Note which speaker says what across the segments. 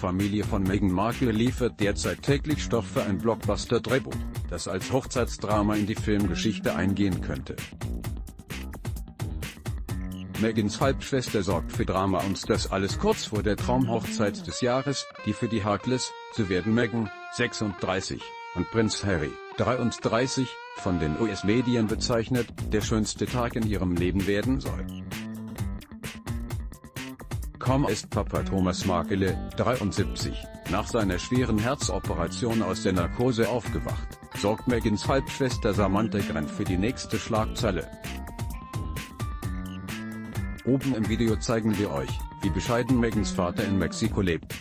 Speaker 1: Familie von Meghan Markle liefert derzeit täglich Stoff für ein Blockbuster-Drehbuch, das als Hochzeitsdrama in die Filmgeschichte eingehen könnte. Megans Halbschwester sorgt für Drama und das alles kurz vor der Traumhochzeit des Jahres, die für die Harkles, so werden Meghan, 36, und Prinz Harry, 33, von den US-Medien bezeichnet, der schönste Tag in ihrem Leben werden soll. Kaum ist Papa Thomas Markele, 73, nach seiner schweren Herzoperation aus der Narkose aufgewacht, sorgt Megans Halbschwester Samantha Grant für die nächste Schlagzeile. Oben im Video zeigen wir euch, wie bescheiden Megans Vater in Mexiko lebt.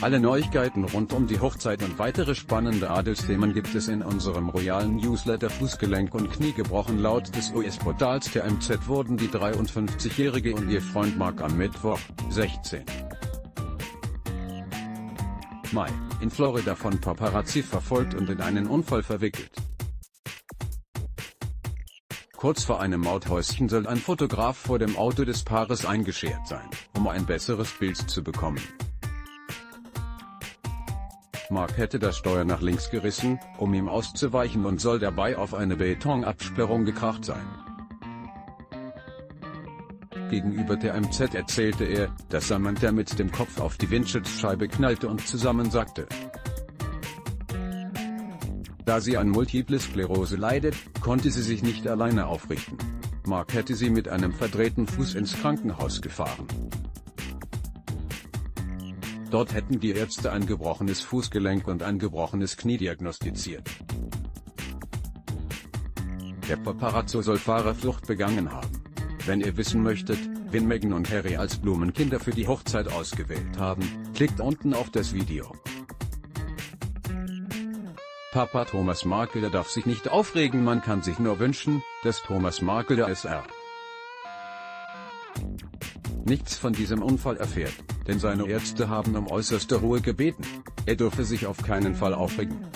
Speaker 1: Alle Neuigkeiten rund um die Hochzeit und weitere spannende Adelsthemen gibt es in unserem royalen Newsletter Fußgelenk und Knie gebrochen. Laut des US-Portals der MZ wurden die 53-Jährige und ihr Freund Mark am Mittwoch, 16. Mai, in Florida von Paparazzi verfolgt und in einen Unfall verwickelt. Kurz vor einem Mauthäuschen soll ein Fotograf vor dem Auto des Paares eingeschert sein, um ein besseres Bild zu bekommen. Mark hätte das Steuer nach links gerissen, um ihm auszuweichen und soll dabei auf eine Betonabsperrung gekracht sein. Gegenüber der MZ erzählte er, dass Samantha mit dem Kopf auf die Windschutzscheibe knallte und zusammensackte. Da sie an Multiple Sklerose leidet, konnte sie sich nicht alleine aufrichten. Mark hätte sie mit einem verdrehten Fuß ins Krankenhaus gefahren. Dort hätten die Ärzte ein gebrochenes Fußgelenk und ein gebrochenes Knie diagnostiziert. Der Paparazzo soll Fahrerflucht begangen haben. Wenn ihr wissen möchtet, wen Meghan und Harry als Blumenkinder für die Hochzeit ausgewählt haben, klickt unten auf das Video. Papa Thomas Markle darf sich nicht aufregen man kann sich nur wünschen, dass Thomas Markle der SR nichts von diesem Unfall erfährt, denn seine Ärzte haben um äußerste Ruhe gebeten. Er dürfe sich auf keinen Fall aufregen.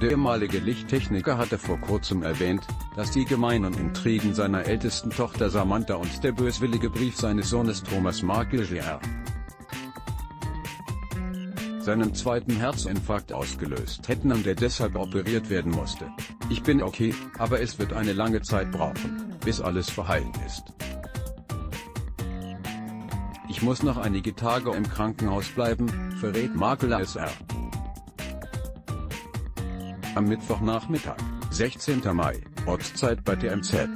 Speaker 1: Der ehemalige Lichttechniker hatte vor kurzem erwähnt, dass die gemeinen Intrigen seiner ältesten Tochter Samantha und der böswillige Brief seines Sohnes Thomas Markle Jr seinen zweiten Herzinfarkt ausgelöst hätten und er deshalb operiert werden musste. Ich bin okay, aber es wird eine lange Zeit brauchen, bis alles verheilt ist. Ich muss noch einige Tage im Krankenhaus bleiben, verrät Makela SR. Am Mittwochnachmittag, 16. Mai, Ortszeit bei der MZ.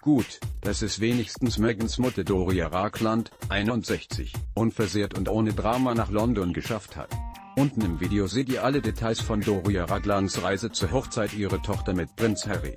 Speaker 1: Gut, dass es wenigstens Megans Mutter Doria Rakland, 61, unversehrt und ohne Drama nach London geschafft hat. Unten im Video seht ihr alle Details von Doria Raglands Reise zur Hochzeit ihrer Tochter mit Prinz Harry.